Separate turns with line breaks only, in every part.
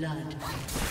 blood.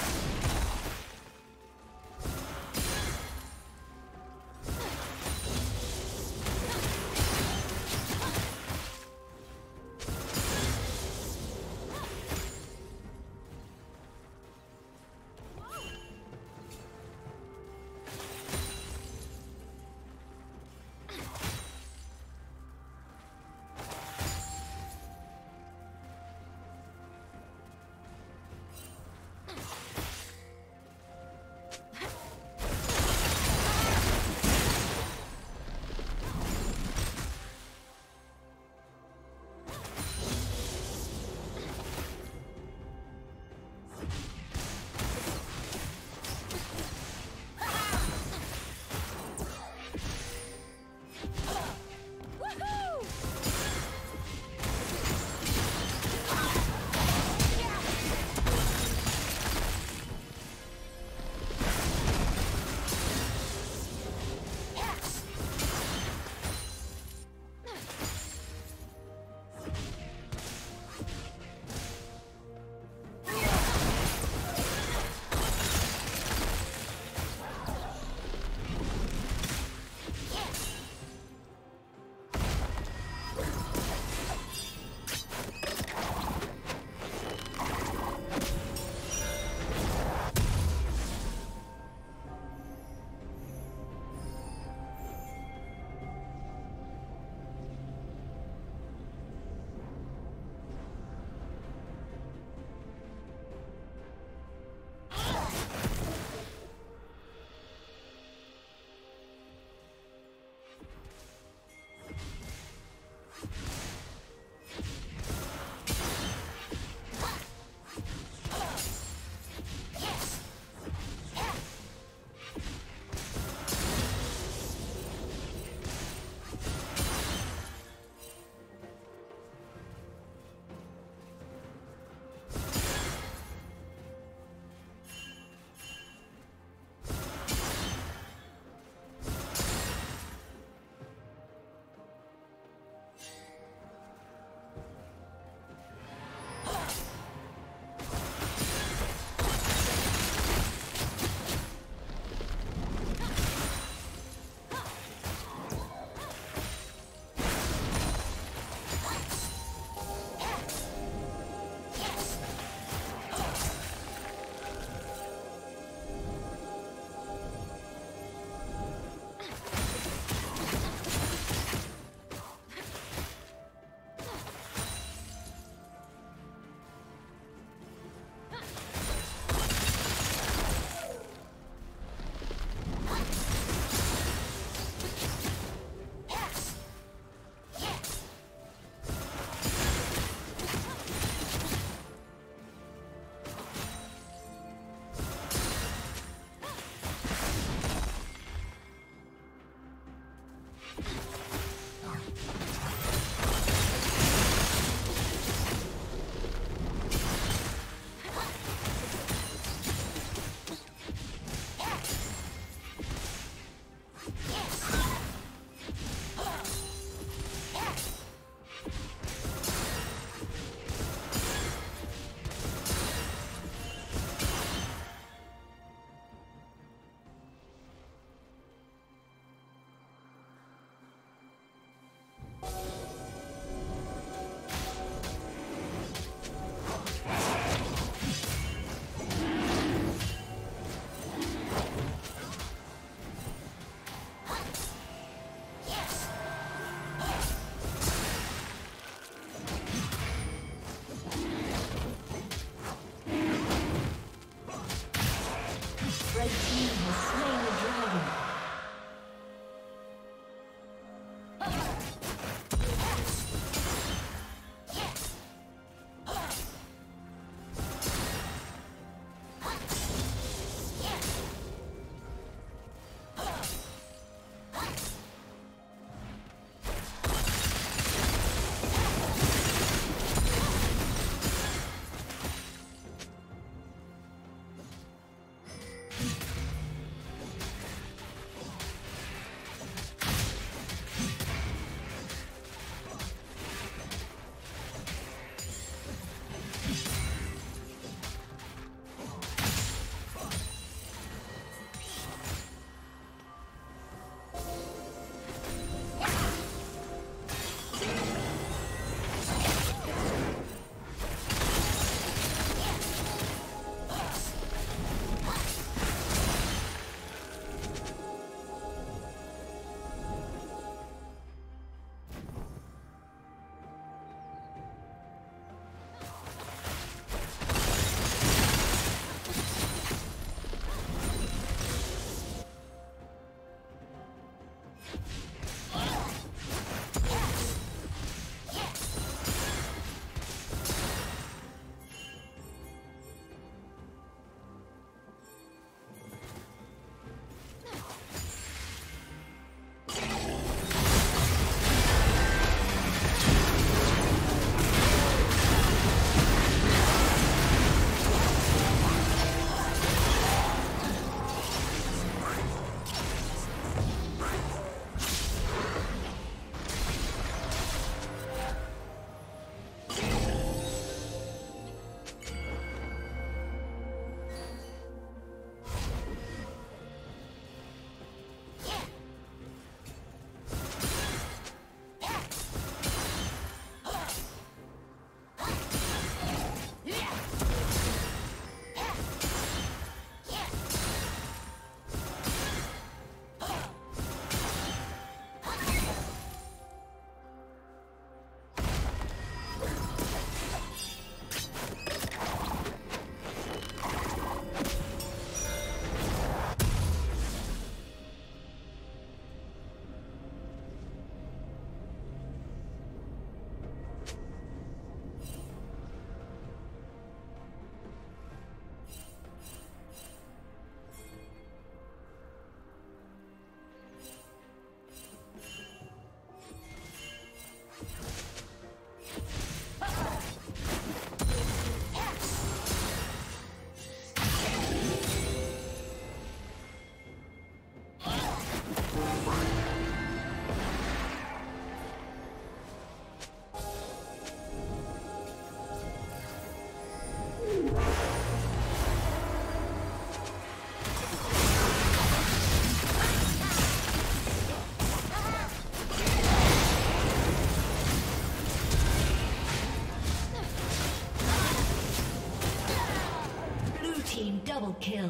Kill.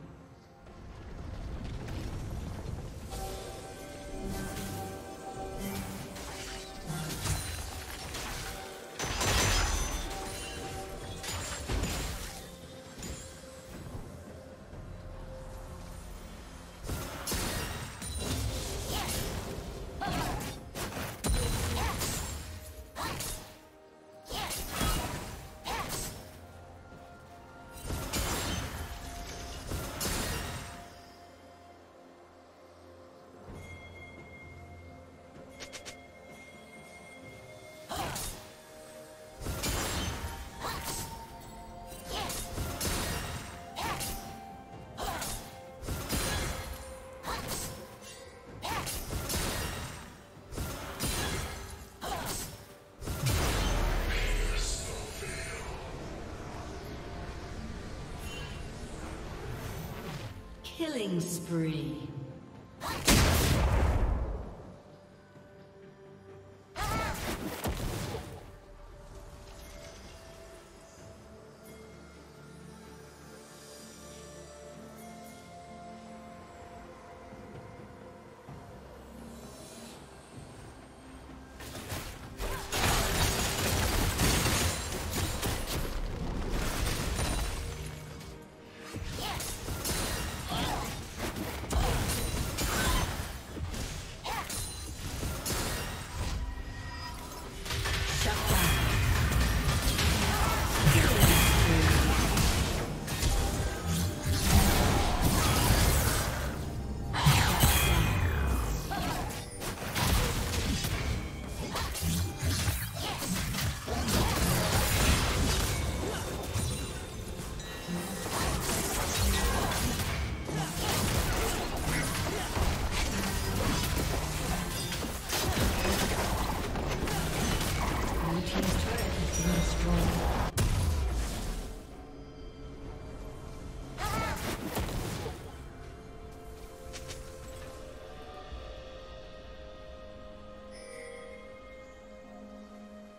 Killing spree.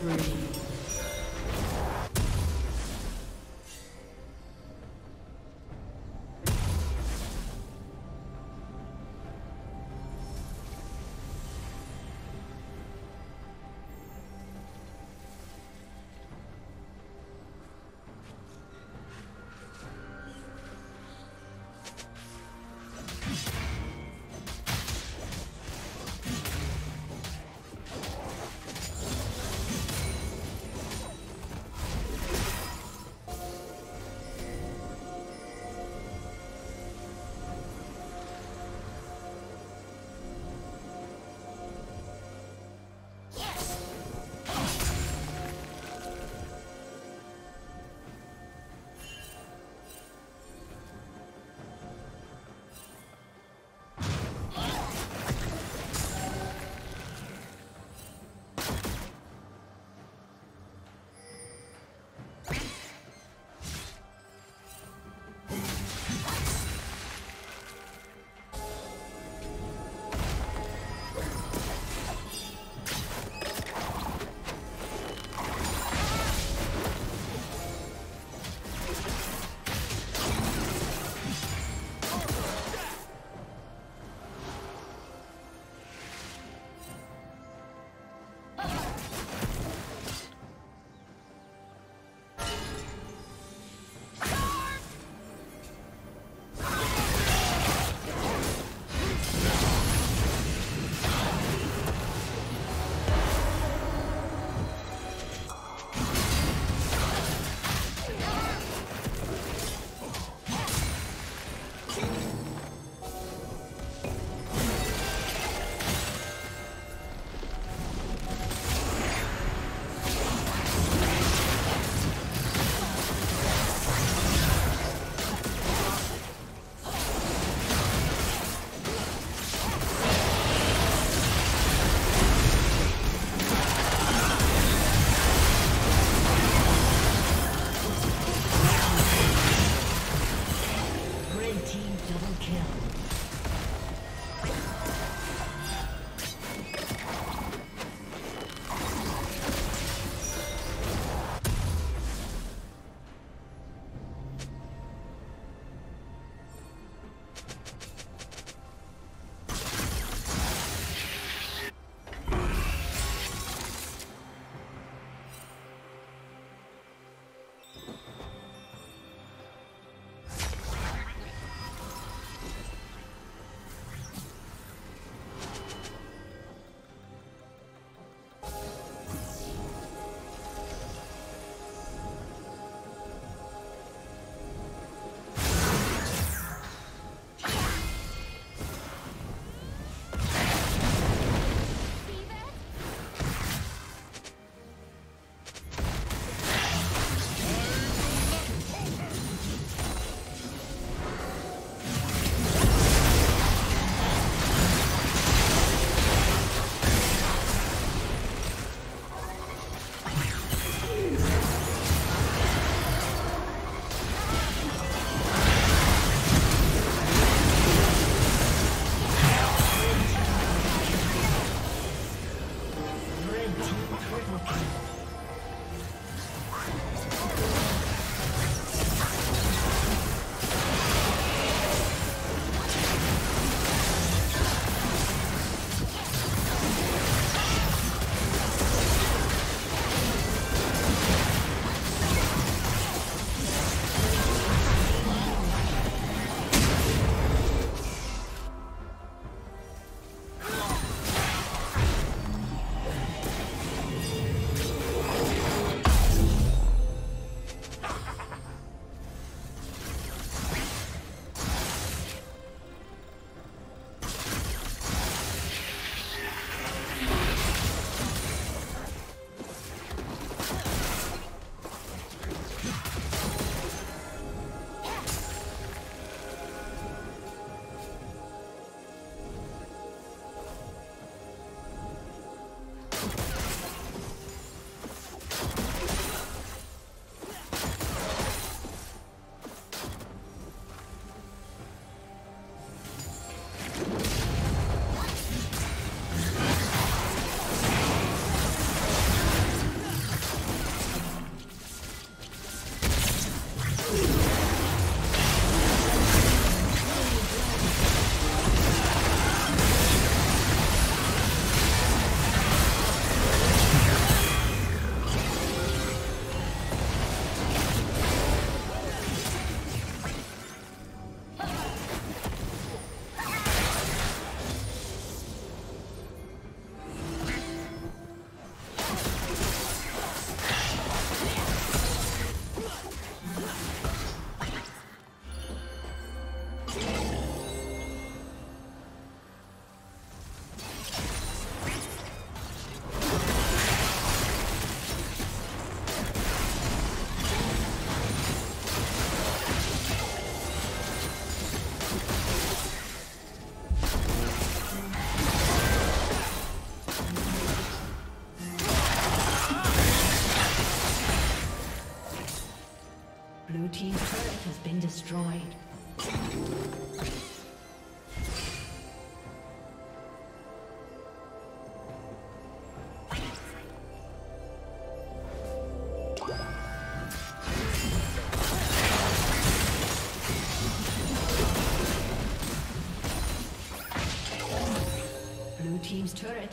Spree.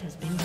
Has been.